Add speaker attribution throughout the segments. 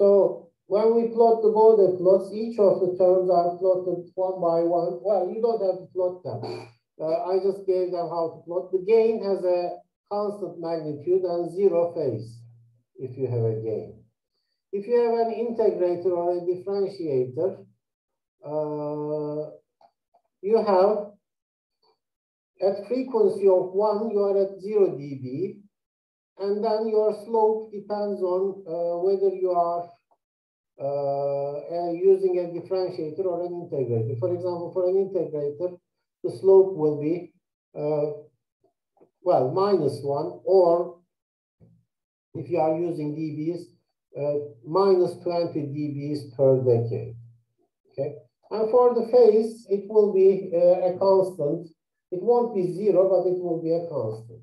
Speaker 1: So when we plot the Bode plots, each of the terms are plotted one by one. Well, you don't have to plot them. Uh, I just gave them how to plot. The gain has a constant magnitude and zero phase if you have a gain. If you have an integrator or a differentiator, uh, you have at frequency of one, you are at zero dB, and then your slope depends on uh, whether you are uh, using a differentiator or an integrator. For example, for an integrator, the slope will be, uh, well, minus one, or if you are using dBs, uh, minus 20 dBs per decade. Okay, and for the phase, it will be uh, a constant. It won't be zero, but it will be a constant.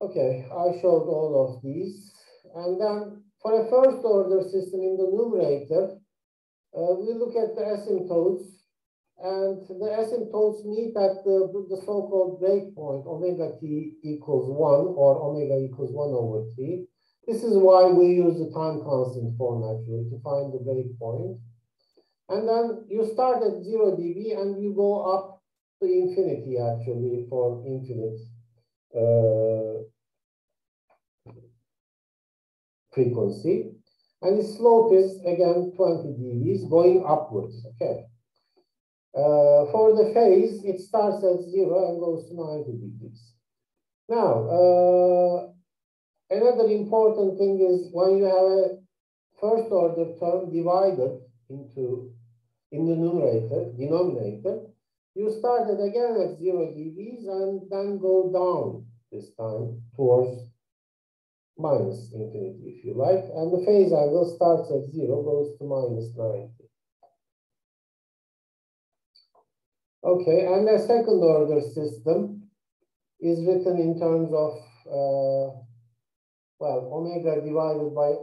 Speaker 1: Okay, I showed all of these. And then for a first order system in the numerator, uh, we look at the asymptotes and the asymptotes meet at the, the so-called breakpoint, omega t equals one or omega equals one over t. This is why we use the time constant form actually to find the breakpoint. And then you start at zero dB and you go up to infinity actually for infinite uh, frequency. And the slope is again 20 dBs going upwards, okay. Uh, for the phase, it starts at zero and goes to 90 degrees. Now, uh, another important thing is when you have a first order term divided into in the numerator, denominator, you start it again at zero dBs and then go down this time towards minus infinity, if you like. And the phase angle starts at zero, goes to minus 90. Okay, and a second order system is written in terms of, uh, well, omega divided by,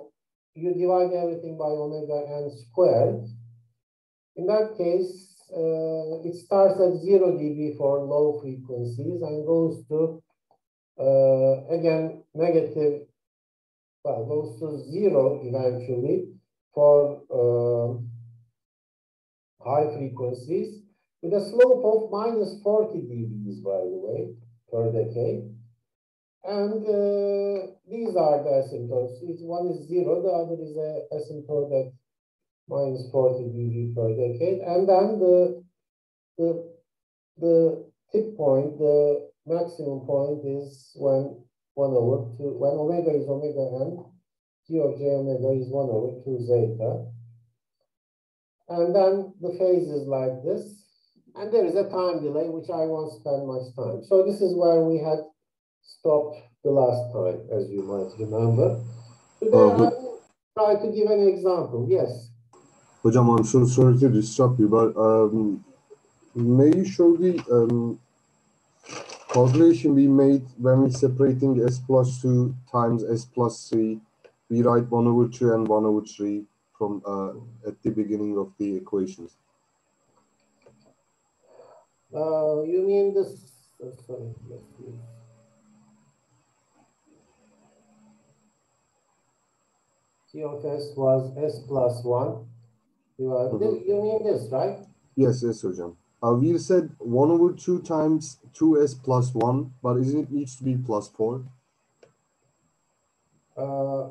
Speaker 1: you divide everything by omega n squared. In that case, uh, it starts at zero dB for low frequencies and goes to, uh, again, negative, well, goes to zero eventually for uh, high frequencies with a slope of minus 40 dBs, by the way, per decade. And uh, these are the asymptotes. One is zero, the other is a asymptote minus 40 dB per decade. And then the, the, the tip point, the maximum point is when 1 over 2, when omega is omega n, g of j omega is 1 over 2 zeta. And then the phase is like this. And there is a time delay, which I won't spend much time. So this is where we had stopped the last time, as you might remember. Today uh, I will try to give an example. Yes.
Speaker 2: Hocam, I'm so sorry to disrupt you, but um, may you show the um, calculation we made when we separating s plus 2 times s plus 3? We write 1 over 2 and 1 over 3 from uh, at the beginning of the equations.
Speaker 1: Uh, you mean this? Oh, sorry, let's see. T of s was s plus 1. You, are, mm -hmm. you mean this, right?
Speaker 2: Yes, yes, Hocam. Uh, we said 1 over 2 times 2s plus 1, but isn't it needs to be plus 4?
Speaker 1: Uh,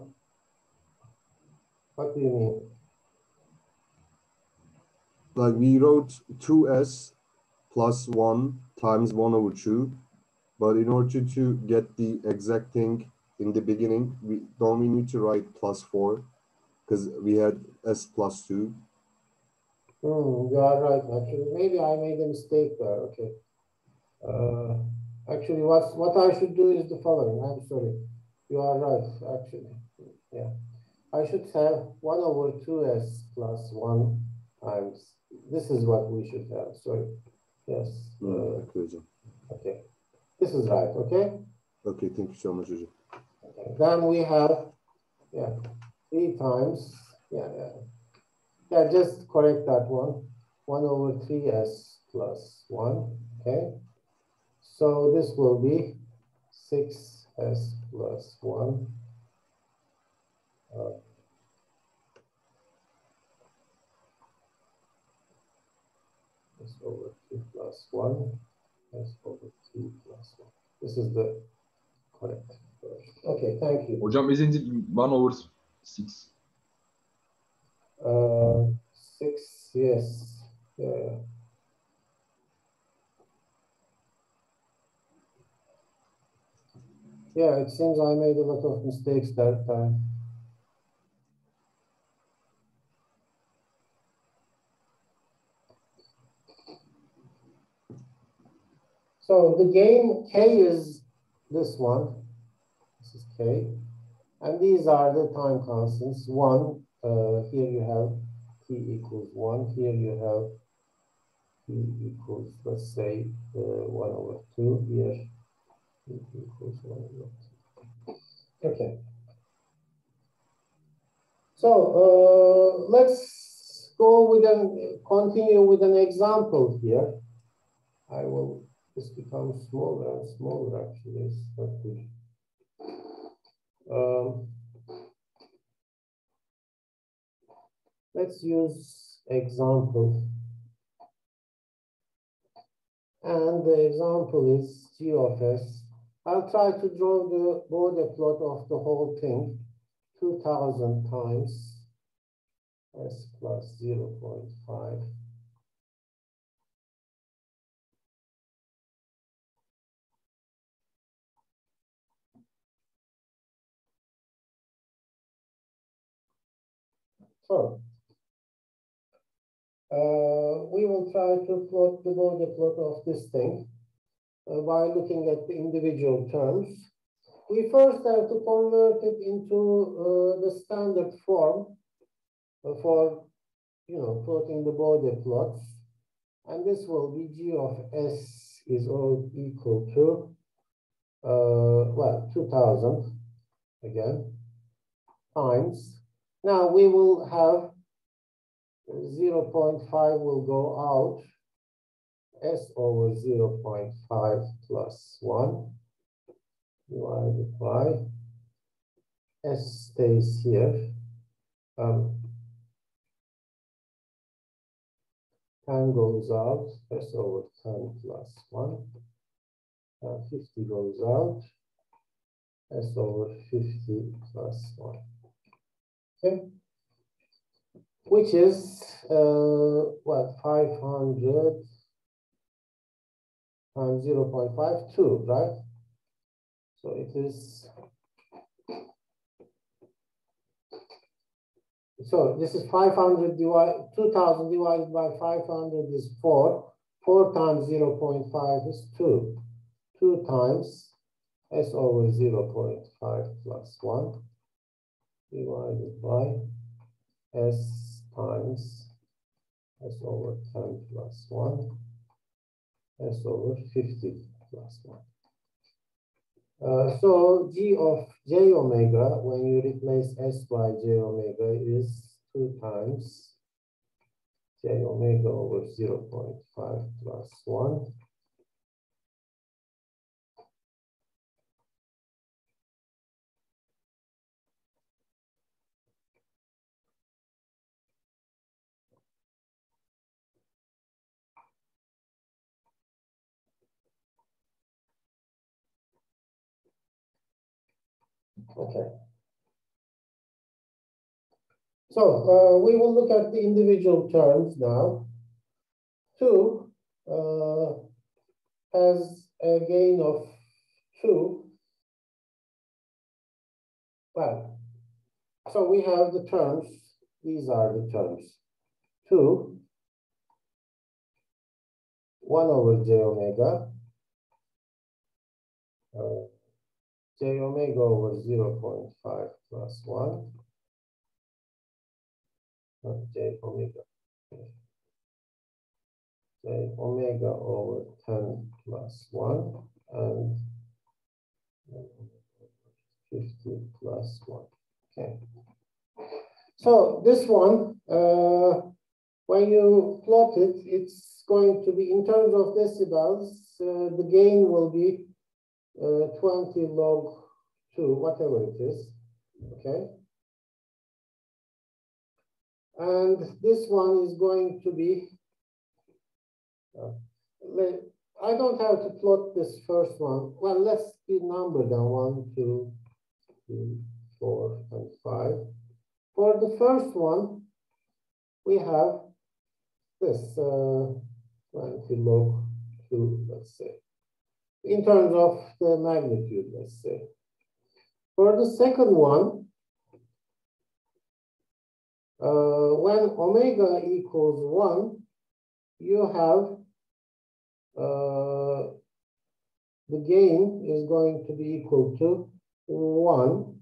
Speaker 1: what do you mean?
Speaker 2: Like we wrote 2s plus 1 times 1 over 2. But in order to get the exact thing in the beginning, we don't we need to write plus 4 because we had s plus 2.
Speaker 1: Hmm, you are right. Actually, maybe I made a mistake there. Okay. Uh, actually, what what I should do is the following. I'm sorry. You are right. Actually, yeah. I should have 1 over 2s plus 1 times. This is what we should have. Sorry. Yes.
Speaker 2: Uh,
Speaker 1: okay. This is right, okay?
Speaker 2: Okay, thank you so much,
Speaker 1: Okay. Then we have, yeah, three times, yeah, yeah. Yeah, just correct that one. 1 over three s plus 1, okay? So this will be 6s plus 1. Uh, s over 2 one. 1, s over 2 plus 1. This is the correct version. Okay, thank you.
Speaker 3: Hocam isn't it 1 over 6?
Speaker 1: Uh, 6, yes. Yeah. Yeah, it seems I made a lot of mistakes that time. So the gain K is this one. This is K. And these are the time constants. One, uh, here you have T equals one. Here you have T equals, let's say, uh, one over two. Here T equals one over two. Okay. So uh, let's go with an, continue with an example here. I will this becomes smaller and smaller actually. Not good. Um, let's use example. And the example is g of s. I'll try to draw the Bode plot of the whole thing 2000 times s plus 0 0.5 So uh, we will try to plot the Bode plot of this thing uh, by looking at the individual terms. We first have to convert it into uh, the standard form uh, for, you know, plotting the Bode plots. And this will be g of s is all equal to, uh, well, 2000 again, times now we will have 0 0.5 will go out, s over 0 0.5 plus 1 divided by s stays here. Um, 10 goes out, s over 10 plus 1. Uh, 50 goes out, s over 50 plus 1 okay, which is uh, what 500 times 0 0.52, right? So it is. So this is 500 divided, 2000 divided by 500 is 4. 4 times 0 0.5 is 2. 2 times s over 0 0.5 plus 1 divided by s times s over 10 plus 1, s over 50 plus 1. Uh, so g of j omega, when you replace s by j omega, is 2 times j omega over 0 0.5 plus 1 Okay. So uh, we will look at the individual terms now. Two uh, has a gain of two. Well, so we have the terms. These are the terms. Two, one over j omega. Uh, j omega over 0 0.5 plus 1, not j omega, j omega over 10 plus 1, and 50 plus 1. Okay. So this one, uh, when you plot it, it's going to be, in terms of decibels, uh, the gain will be uh, 20 log 2, whatever it is, okay? And this one is going to be Uh, I don't have to plot this first one. Well, let's be number down one, two, three, four, and five. For the first one, we have this uh, 20 log 2, let's say, in terms of the magnitude, let's say. For the second one, uh, when omega equals 1, you have uh, the gain is going to be equal to 1,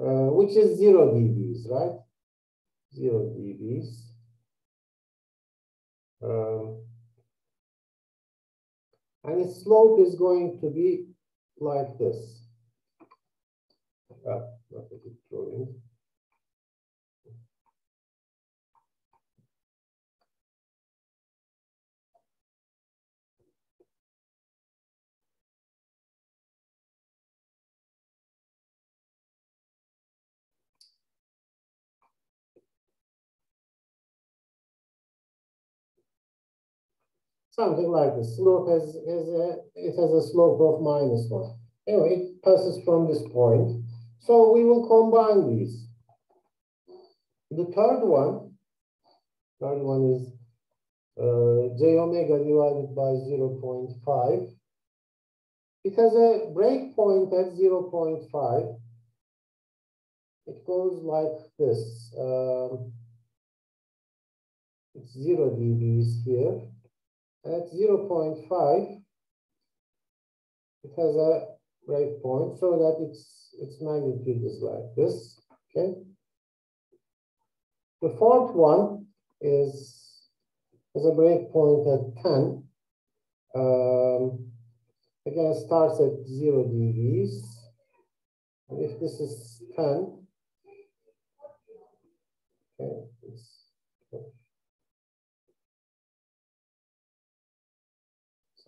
Speaker 1: uh, which is 0 dBs, right? 0 dBs. Um, and its slope is going to be like this. Not a good drawing. Something like this. Slope has, has a, it has a slope of minus one. Anyway, it passes from this point. So we will combine these. The third one, third one is uh, j omega divided by 0 0.5. It has a break point at 0 0.5. It goes like this. Um, it's 0 dBs here at 0.5, it has a breakpoint so that its, its magnitude is like this, okay? The fourth one is, has a breakpoint at 10. Um, again, starts at 0 dBs. And if this is 10,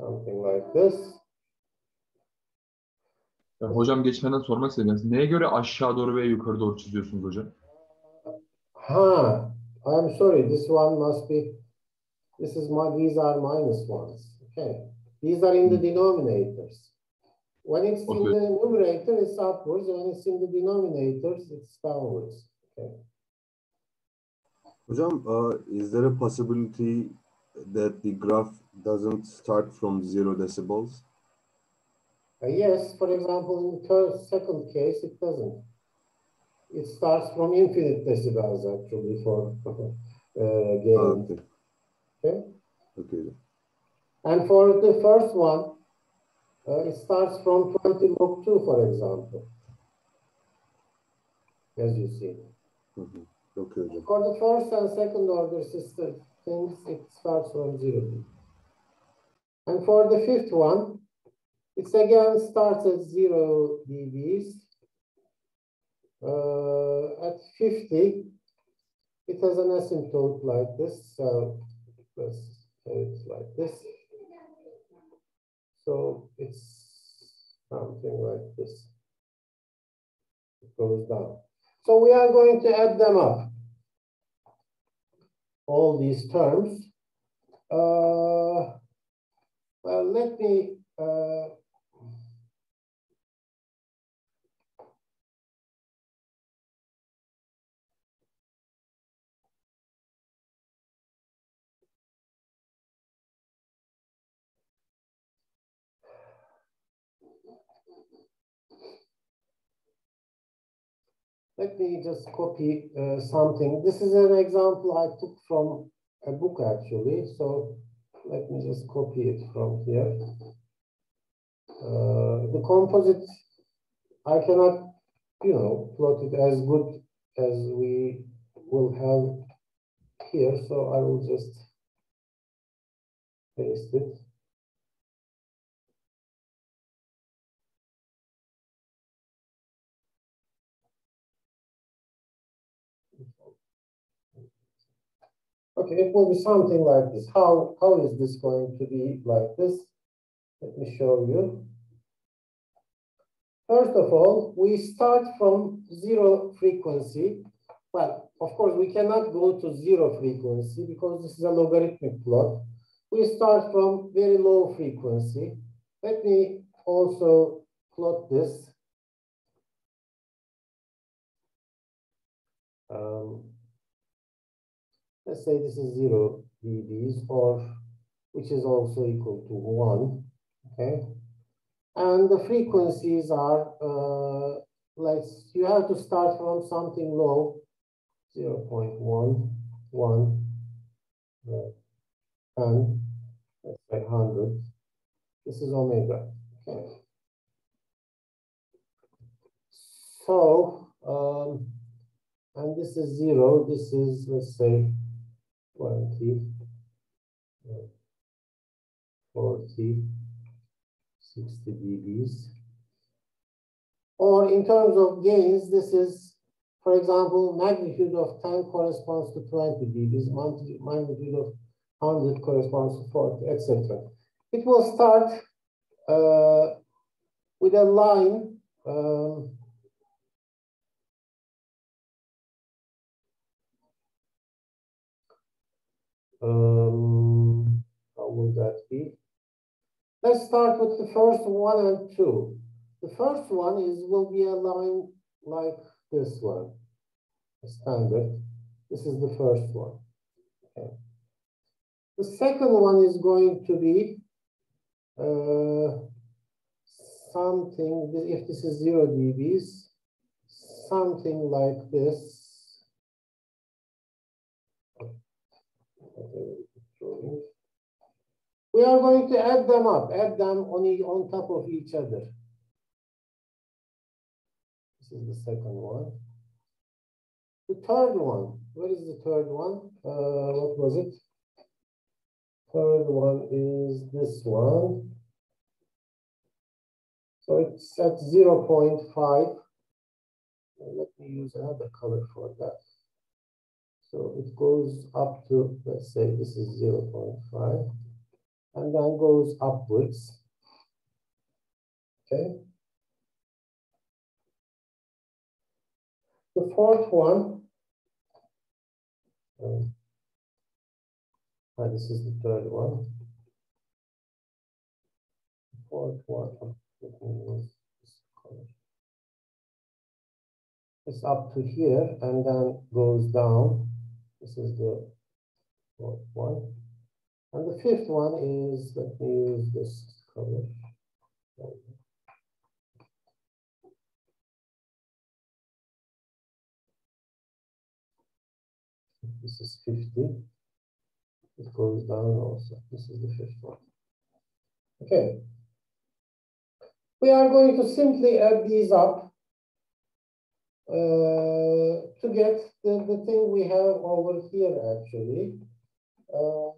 Speaker 1: Something like this.
Speaker 3: Ya hocam geçmeden sormak istedim. Neye göre aşağı doğru ve yukarı doğru çiziyorsunuz hocam?
Speaker 1: Ha, I'm sorry. This one must be. This is my. These are minus ones. Okay. These are in the denominators. When it's in
Speaker 3: Okay.
Speaker 1: the numerator, it's upwards. When it's in the denominators, it's downwards. Okay.
Speaker 2: Hocam, uh, is there a possibility that the graph doesn't start from zero decibels?
Speaker 1: Uh, yes, for example, in the second case, it doesn't. It starts from infinite decibels actually for uh, gain.
Speaker 2: Ah, okay.
Speaker 1: Okay.
Speaker 2: Okay.
Speaker 1: And for the first one, uh, it starts from 20 log 2, for example, as you see.
Speaker 2: Mhm. Okay. hocam.
Speaker 1: For the first and second order system things, it starts from 0. And for the fifth one, it again starts at 0 dBs. Uh, at 50, it has an asymptote like this. So let's like this. So it's something like this. It goes down. So we are going to add them up. All these terms. Uh, well, let me uh, Let me just copy uh, something. This is an example I took from a book actually. So let me just copy it from here. Uh, the composite, I cannot, you know, plot it as good as we will have here. So I will just paste it. Okay, it will be something like this. How, how is this going to be like this? Let me show you. First of all, we start from zero frequency. well, of course, we cannot go to zero frequency because this is a logarithmic plot. We start from very low frequency. Let me also plot this. Um, let's say this is zero dBs or which is also equal to one, okay? And the frequencies are, uh, like you have to start from something low, 0 0.1, 1, uh, 10, let's say 100. This is omega, okay? So, um, and this is zero, this is, let's say, 20, uh, 40, 60 dBs. Or in terms of gains, this is, for example, magnitude of 10 corresponds to 20 dBs, magnitude of 100 corresponds to 40, etc. It will start uh, with a line um, Um, how will that be? Let's start with the first one and two. The first one is will be a line like this one, standard. This is the first one. Okay. The second one is going to be uh, something, if this is zero dBs, something like this. We are going to add them up, add them on, on top of each other. This is the second one. The third one, where is the third one? Uh, what was it? Third one is this one. So it's at 0 0.5. Let me use another color for that. So it goes up to, let's say this is 0 0.5 and then goes upwards. Okay. The fourth one, um, and this is the third one. The fourth one. It's up to here and then goes down. This is the fourth one. And the fifth one is, let me use this color. This is 50. It goes down also. This is the fifth one. Okay. We are going to simply add these up uh, to get the, the thing we have over here actually. Uh,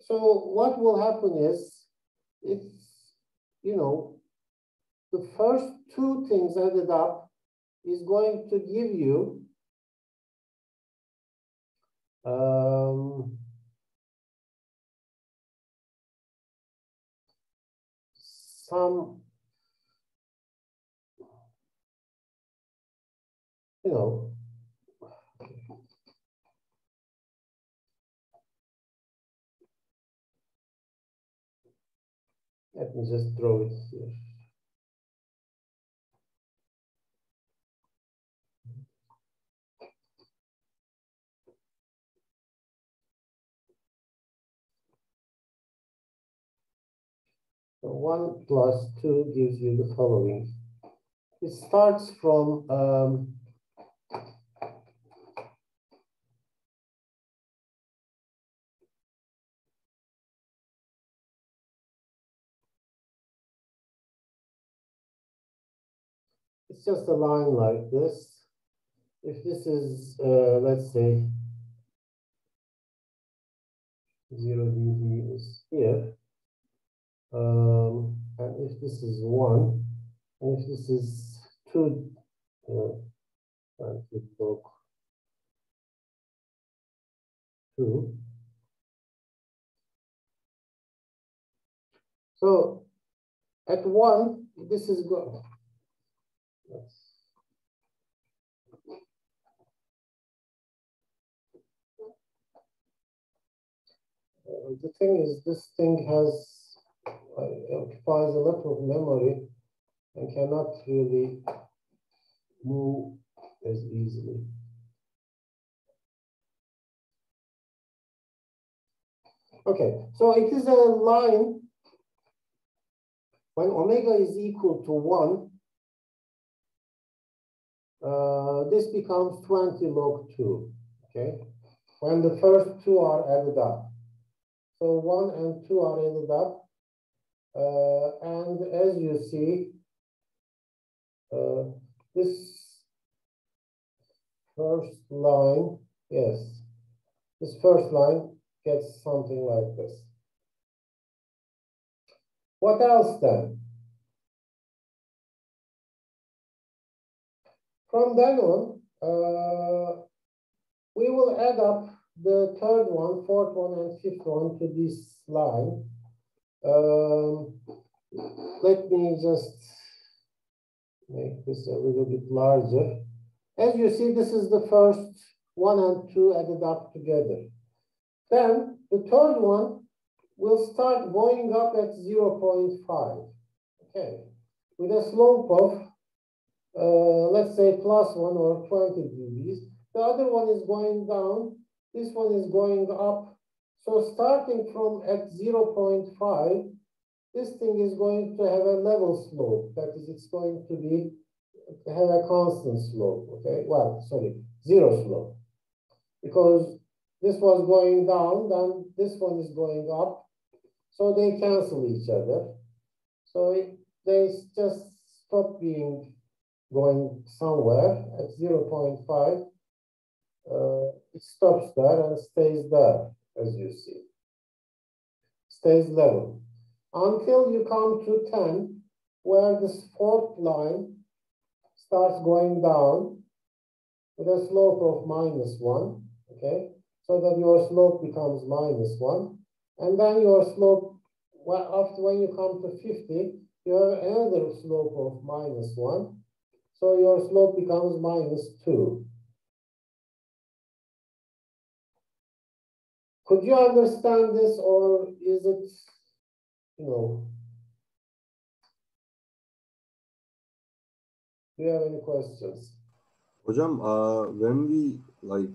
Speaker 1: so what will happen is, it's, you know, the first two things added up is going to give you um, some, you know, Let me just draw it here. So 1 plus 2 gives you the following. It starts from um, it's just a line like this. If this is, uh, let's say, 0 dB is here, um, and if this is 1, and if this is 2, uh, to talk 2, so at 1, this is uh, the thing is, this thing has uh, occupies a lot of memory and cannot really move as easily. Okay, so it is a line when omega is equal to 1, uh, this becomes 20 log 2, okay? When the first two are added up. So 1 and 2 are added up. Uh, and as you see, uh, this first line, yes, this first line gets something like this. What else then? From then on, uh, we will add up the third one, fourth one, and fifth one to this line. Um, let me just make this a little bit larger. As you see, this is the first one and two added up together. Then the third one will start going up at 0.5, okay, with a slope of, uh, let's say, plus one or 20 degrees. The other one is going down, this one is going up. So starting from at 0.5, this thing is going to have a level slope. That is, it's going to be have a constant slope, okay? Well, sorry, zero slope. Because this was going down, then this one is going up. So they cancel each other. So it, they just stop being going somewhere at 0.5. Uh, it stops there and stays there, as you see. Stays level. Until you come to 10, where this fourth line starts going down with a slope of minus 1, okay? So that your slope becomes minus 1. And then your slope, well, after when you come to 50, you have another slope of minus 1. So your slope becomes minus 2. Could you understand this or is it, you know, do you have any questions?
Speaker 2: Hocam, uh, when we like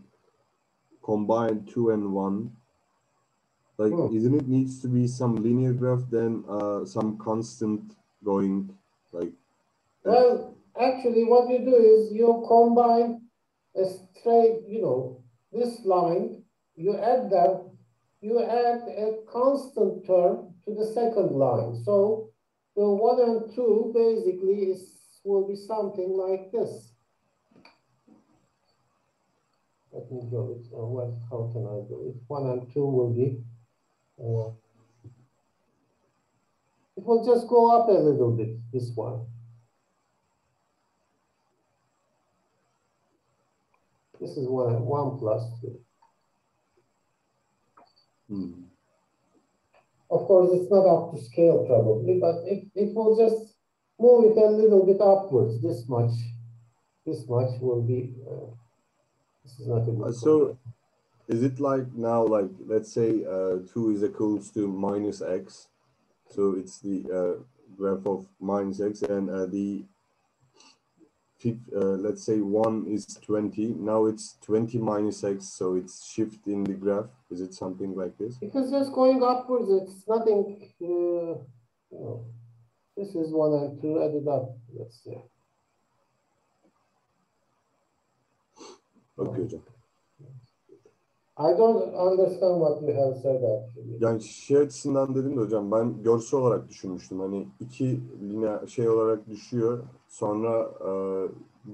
Speaker 2: combine two and one, like,
Speaker 1: Hmm.
Speaker 2: isn't it needs to be some linear graph, then uh, some constant going, like,
Speaker 1: Well, actually, what you do is you combine a straight, you know, this line, you add that, you add a constant term to the second line. So the one and two basically is will be something like this. Let me do it. Uh, what, how can I do it? One and two will be. Uh, it will just go up a little bit. This one. This is one, one plus two.
Speaker 2: hmm.
Speaker 1: Of course, it's not up to scale probably, but it, it will just move it a little bit upwards. This much, this much will be, uh, this is not a
Speaker 2: Uh,
Speaker 1: good.
Speaker 2: so is it like now, like, let's say uh, 2 is equals to minus x. So it's the uh, graph of minus x and uh, the, uh, let's say 1 is 20. Now it's 20 minus x. So it's shift in the graph. Is it something like this?
Speaker 1: Because just going upwards, it's nothing, uh, know, this is one and two added up, let's see.
Speaker 2: Okay.
Speaker 1: I don't understand what you have said actually.
Speaker 2: Yani şey açısından dedim de hocam ben görsel olarak düşünmüştüm. Hani iki lineer şey olarak düşüyor sonra e,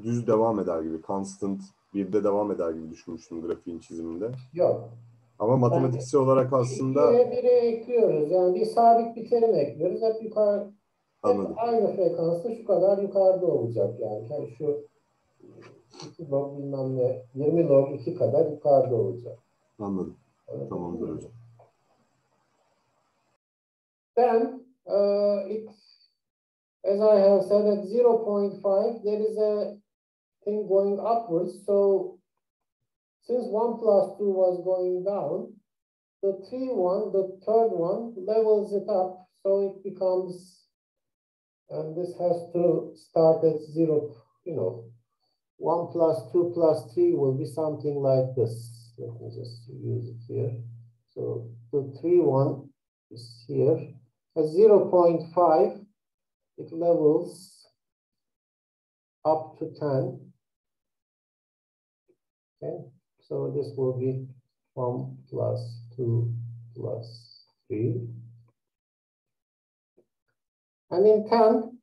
Speaker 2: düz devam eder gibi constant birde devam eder gibi düşünmüştüm grafiğin çiziminde.
Speaker 1: Yok.
Speaker 2: Ama matematiksel olarak aslında
Speaker 1: Bire bire ekliyoruz. Yani bir sabit bir terim ekliyoruz. Hep yukarı, hep
Speaker 2: anladım.
Speaker 1: aynı frekansta şu kadar yukarıda olacak yani. Yani şu 2 log bilmem ne 20 log 2 kadar yukarıda olacak.
Speaker 2: Anladım.
Speaker 1: Anladın
Speaker 2: Tamamdır hocam.
Speaker 1: Then uh, it, as I have said, at 0.5, there is a thing going upwards. So since 1 plus 2 was going down, the three one, the third one levels it up, so it becomes, and this has to start at zero, you know, one plus two plus three will be something like this. Let me just use it here. So the three one is here. At 0 0.5, it levels up to 10. Okay, so this will be 1 plus 2 plus 3. And in 10,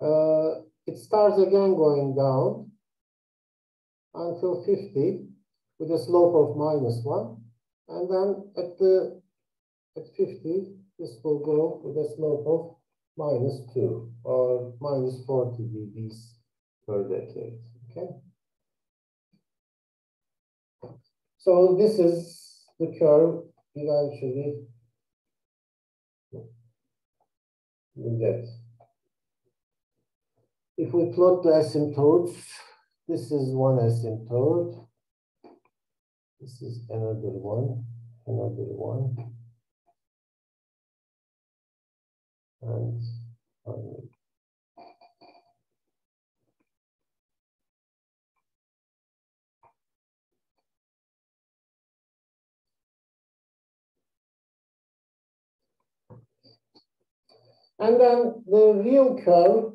Speaker 1: uh, it starts again going down until 50 with a slope of minus 1. And then at the at 50, this will go with a slope of minus 2 or minus 40 dBs per decade. Okay. So this is the curve eventually we get. If we plot the asymptotes, this is one asymptote. This is another one, another one. And um, And then the real curve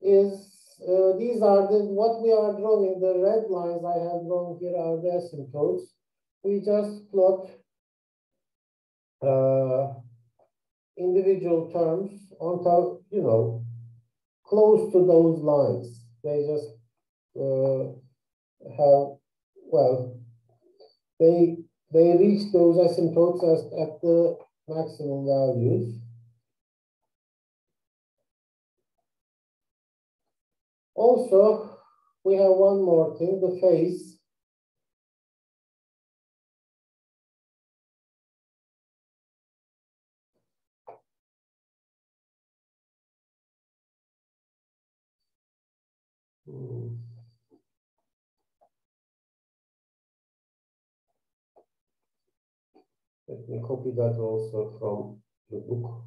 Speaker 1: is, uh, these are the, what we are drawing, the red lines I have drawn here are the asymptotes. We just plot uh, individual terms on top, you know, close to those lines. They just uh, have, well, they they reach those asymptotes as, at the maximum values. Also, we have one more thing, the phase. Let me copy that also from the book.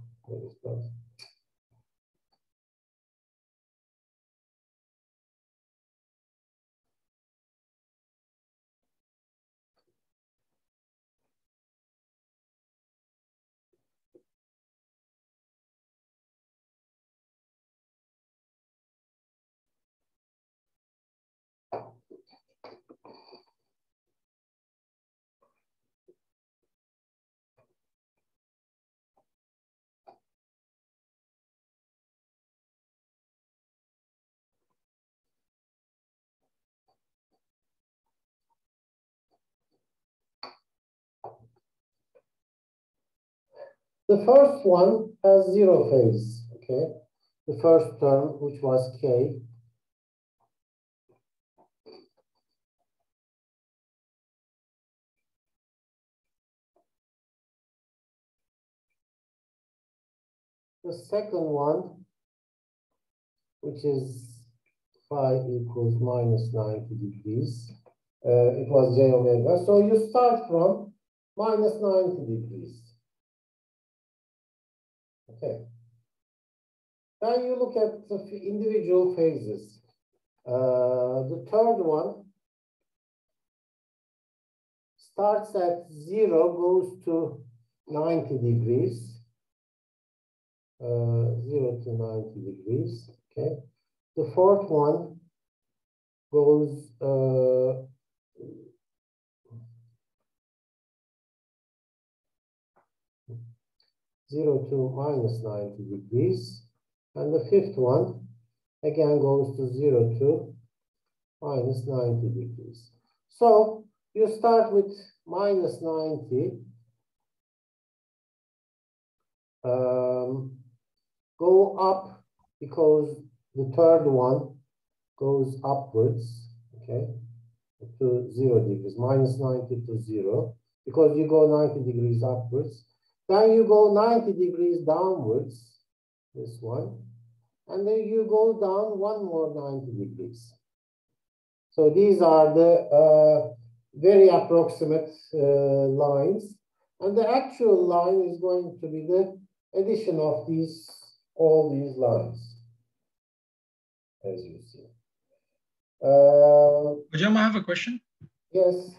Speaker 1: The first one has zero phase, okay? The first term, which was k. The second one, which is phi equals minus 90 degrees, uh, it was j omega. So you start from minus 90 degrees. Okay. Then you look at the individual phases. Uh, the third one starts at zero, goes to 90 degrees. Uh, zero to 90 degrees, okay. The fourth one goes uh, zero to minus 90 degrees. And the fifth one again goes to zero to minus 90 degrees. So you start with minus 90. Um, go up because the third one goes upwards, okay, to zero degrees, minus 90 to zero, because you go 90 degrees upwards. Then you go 90 degrees downwards, this one, and then you go down one more 90 degrees. So these are the uh, very approximate uh, lines. And the actual line is going to be the addition of these, all these lines, as you see. Uh,
Speaker 4: Hocam, I have a question.
Speaker 1: yes,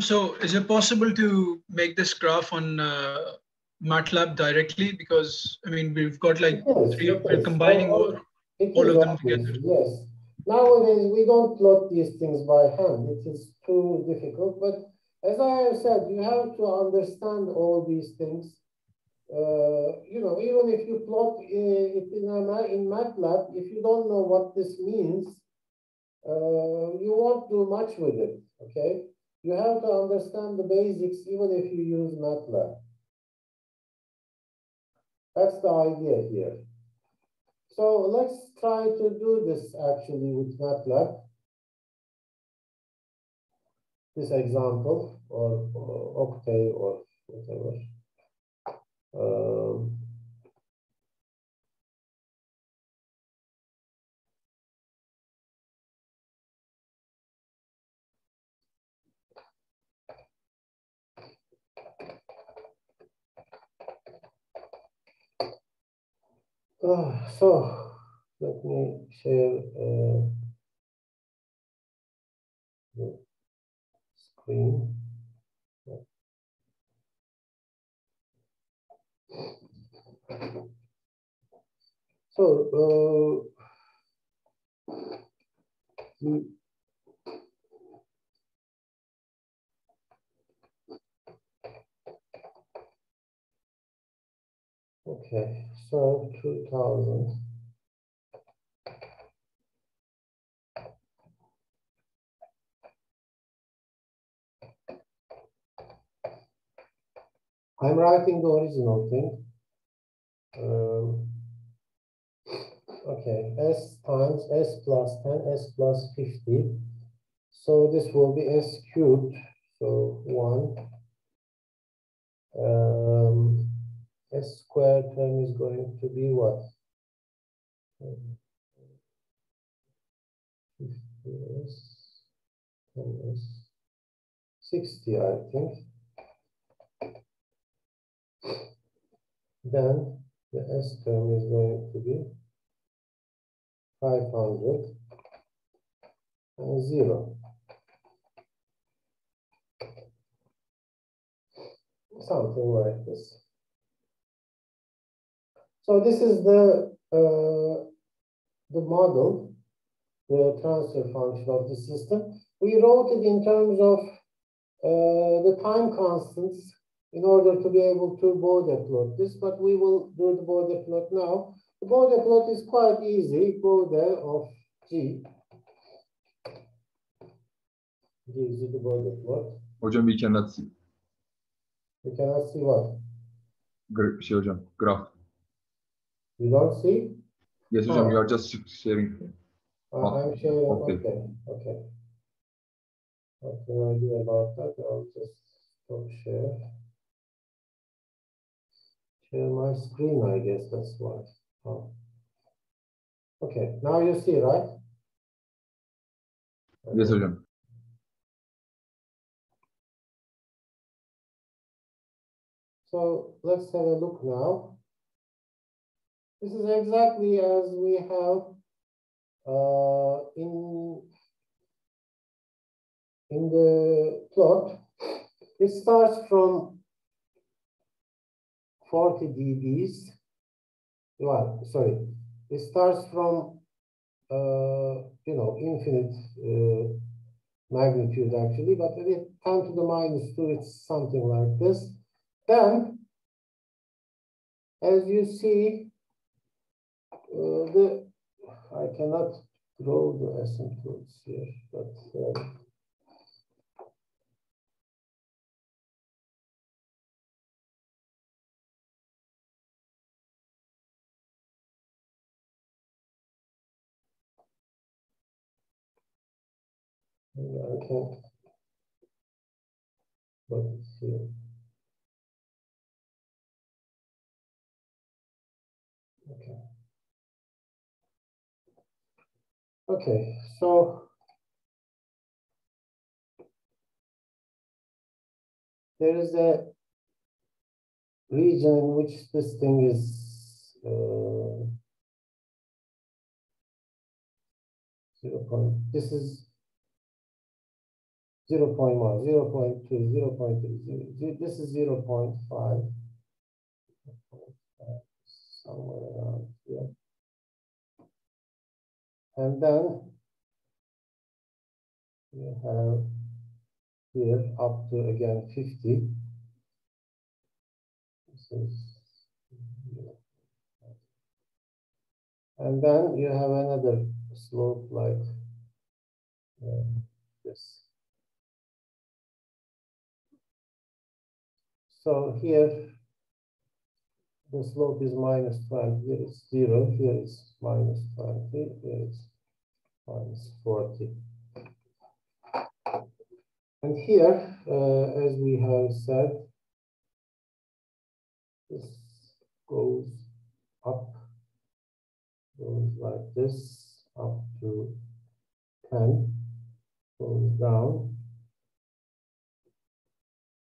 Speaker 4: So is it possible to make this graph on uh, MATLAB directly? Because, I mean, we've got like
Speaker 1: yes,
Speaker 4: three, of- we're combining
Speaker 1: All-
Speaker 4: all. All of them together.
Speaker 1: Yes. Nowadays, we don't plot these things by hand. It is too difficult. But as I have said, you have to understand all these things. Uh, you know, even if you plot i- it in, a, in MATLAB, if you don't know what this means, uh, you won't do much with it. Okay. You have to understand the basics, even if you use MATLAB. That's the idea here. So let's try to do this actually with MATLAB. This example or, or Octave or whatever. Um, uh, so let me share uh, the screen. So, uh, mm, okay, so 2000. I'm writing the original thing. Um, okay, s times s plus 10, s plus 50. So this will be s cubed, so 1. Um, s squared term is going to be what? 50s, 10s, 60, I think. Then the S term is going to be 500 and 0. Something like this. So this is the uh, the model, the transfer function of the system. We wrote it in terms of uh, the time constants in order to be able to Bode plot this, but we will do the Bode plot now. The Bode plot is quite easy. Bode of G gives you the Bode plot.
Speaker 3: Hocam we cannot see.
Speaker 1: We cannot see what?
Speaker 3: Gra- şey hocam, graph.
Speaker 1: You don't see?
Speaker 3: Yes hocam,
Speaker 1: Oh.
Speaker 3: you are just sharing.
Speaker 1: Uh, I'm sharing.
Speaker 3: okay.
Speaker 1: Okay, okay. What can I do about that? I'll just stop share. Share my screen, I guess that's why. Oh. Okay, now you see, right?
Speaker 3: Yes
Speaker 1: Okay.
Speaker 3: hocam.
Speaker 1: So let's have a look now. This is exactly as we have uh, in in the plot. It starts from 40 dBs. Well, sorry, it starts from uh, you know infinite uh, magnitude actually, but with 10 to the minus 2, it's something like this. Then, as you see, the I cannot draw the asymptotes here, but uh, I can. Let's see. Okay, so there is a region in which this thing is uh, zero point. This is 0 0.1, 0 0.2, 0 0.3, this is 0 0.5, somewhere around here. And then we have here up to again 50. This is and then you have another slope like uh, this. So here the slope is minus 20, here is 0, here is minus 20, here is minus 40. And here, uh, as we have said, this goes up, goes like this, up to 10, goes down,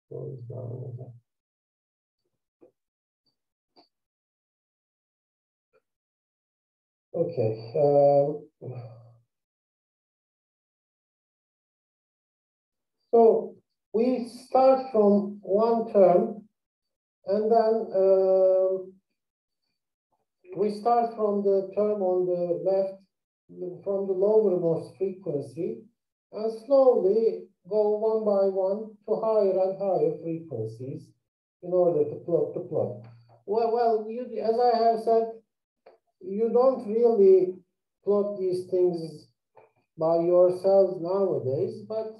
Speaker 1: goes down again. Okay. Um, so we start from one term and then uh, we start from the term on the left from the lowermost frequency and slowly go one by one to higher and higher frequencies in order to plot the plot. Well, well you, as I have said, you don't really plot these things by yourselves nowadays, but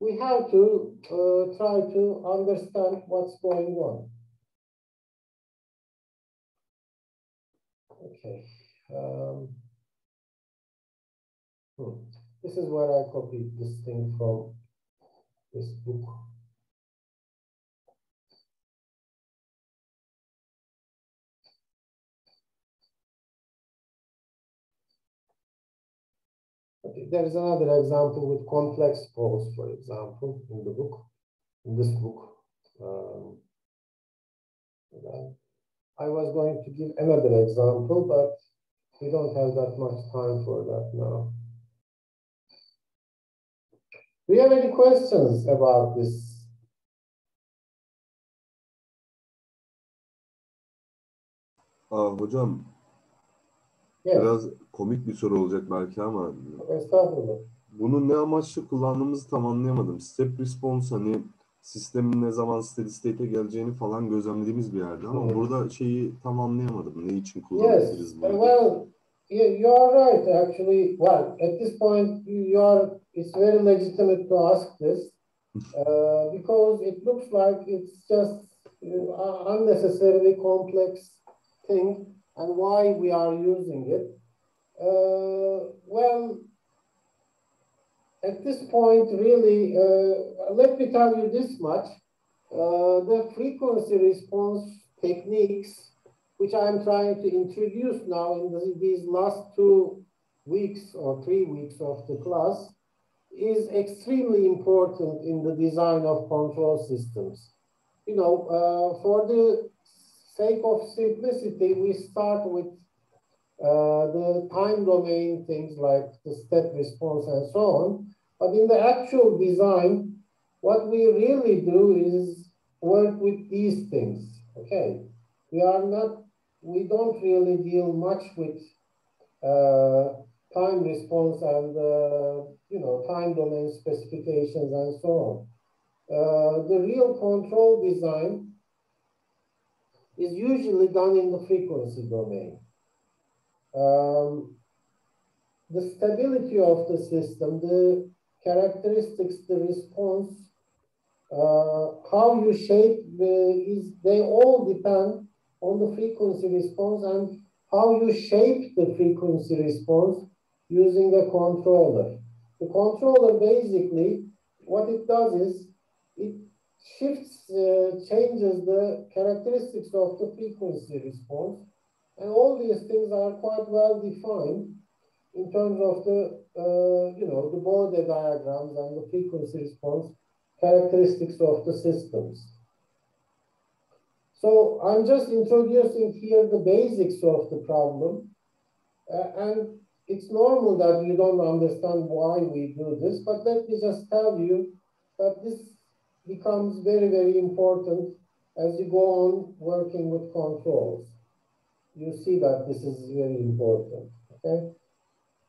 Speaker 1: we have to uh, try to understand what's going on. Okay. Um, hmm. This is where I copied this thing from this book. There is another example with complex poles, for example, in the book, in this book. Um, I was going to give another example, but we don't have that much time for that now. Do you have any questions about this?
Speaker 2: Aa, hocam
Speaker 1: Yes.
Speaker 2: biraz komik bir soru olacak belki ama
Speaker 1: Estağfurullah.
Speaker 2: bunu ne amaçla kullandığımızı tam anlayamadım. Step response hani sistemin ne zaman steady state'e geleceğini falan gözlemlediğimiz bir yerde ama
Speaker 1: Evet.
Speaker 2: burada şeyi tam anlayamadım. Ne için
Speaker 1: Yes,
Speaker 2: kullanabiliriz
Speaker 1: uh,
Speaker 2: bunu?
Speaker 1: well, you, are right, actually. Well, at this point, you, you are, it's very legitimate to ask this uh, because it looks like it's just uh, unnecessarily complex thing and why we are using it. Uh, well, at this point, really, uh, let me tell you this much. Uh, the frequency response techniques, which I'm trying to introduce now in the, these last two weeks or three weeks of the class, is extremely important in the design of control systems. You know, uh, for the sake of simplicity, we start with uh, the time domain things like the step response and so on. But in the actual design, what we really do is work with these things. Okay, we are not, we don't really deal much with uh, time response and uh, you know time domain specifications and so on. Uh, the real control design is usually done in the frequency domain. Um, the stability of the system, the characteristics, the response, uh, how you shape the, is they all depend on the frequency response and how you shape the frequency response using a controller. The controller basically, what it does is shifts, uh, changes the characteristics of the frequency response. And all these things are quite well defined in terms of the, uh, you know, the Bode diagrams and the frequency response characteristics of the systems. So I'm just introducing here the basics of the problem. Uh, and it's normal that you don't understand why we do this, but let me just tell you that this becomes very, very important as you go on working with controls. You see that this is very important, okay?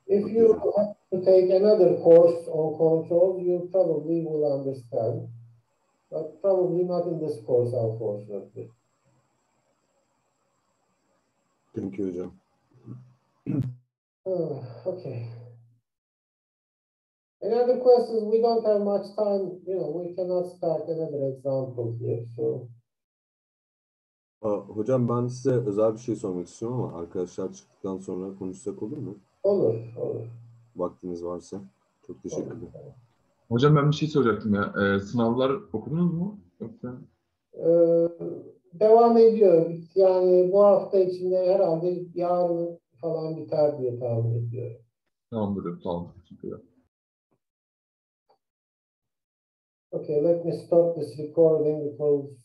Speaker 1: If you have to take another course on controls, you probably will understand, but probably not in this course, unfortunately.
Speaker 2: Thank you hocam.
Speaker 1: Oh, uh, okay. Any other questions? We don't have much time, you know, we cannot start another example here, so.
Speaker 2: Hocam ben size özel bir şey sormak istiyorum ama arkadaşlar çıktıktan sonra konuşsak olur mu?
Speaker 1: Olur, olur.
Speaker 2: Vaktiniz varsa. Çok teşekkür ederim.
Speaker 3: Hocam ben bir şey soracaktım ya. Ee, sınavlar okudunuz mu? Yoksa...
Speaker 1: Ee, devam ediyor. Yani bu hafta içinde herhalde yarın falan biter diye tahmin ediyorum.
Speaker 3: Tamamdır. Tamam. Teşekkürler.
Speaker 1: Okay, let me stop this recording because